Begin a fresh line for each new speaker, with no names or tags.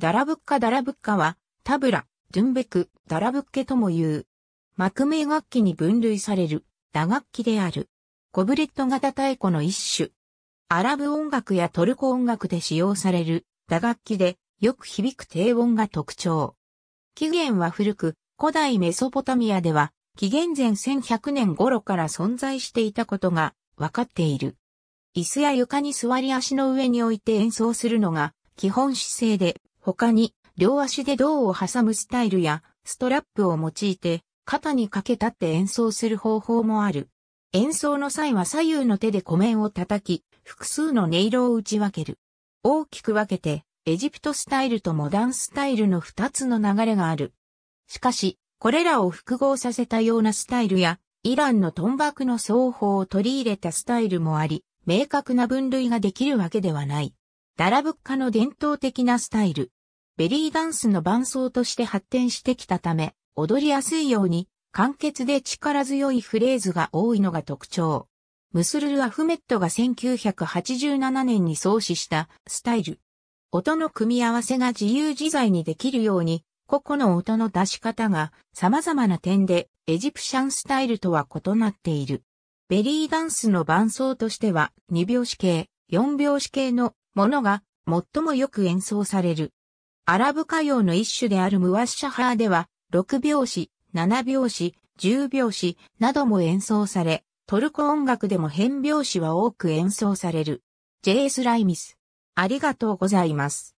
ダラブッカダラブッカは、タブラ、ドゥンベク、ダラブッケとも言う。幕名楽器に分類される、打楽器である。コブレット型太鼓の一種。アラブ音楽やトルコ音楽で使用される打楽器でよく響く低音が特徴。起源は古く、古代メソポタミアでは紀元前1100年頃から存在していたことが分かっている。椅子や床に座り足の上に置いて演奏するのが基本姿勢で、他に両足で胴を挟むスタイルやストラップを用いて肩にかけ立って演奏する方法もある。演奏の際は左右の手で湖面を叩き、複数の音色を打ち分ける。大きく分けて、エジプトスタイルとモダンスタイルの二つの流れがある。しかし、これらを複合させたようなスタイルや、イランのトンバクの奏法を取り入れたスタイルもあり、明確な分類ができるわけではない。ダラブッカの伝統的なスタイル。ベリーダンスの伴奏として発展してきたため、踊りやすいように簡潔で力強いフレーズが多いのが特徴。ムスルル・アフメットが1987年に創始したスタイル。音の組み合わせが自由自在にできるように、個々の音の出し方が様々な点でエジプシャンスタイルとは異なっている。ベリーダンスの伴奏としては2拍子系、4拍子系のものが最もよく演奏される。アラブ歌謡の一種であるムワッシャハーでは6拍子、7拍子、10拍子なども演奏され、トルコ音楽でも変拍子は多く演奏される。JS ライミス。ありがとうございます。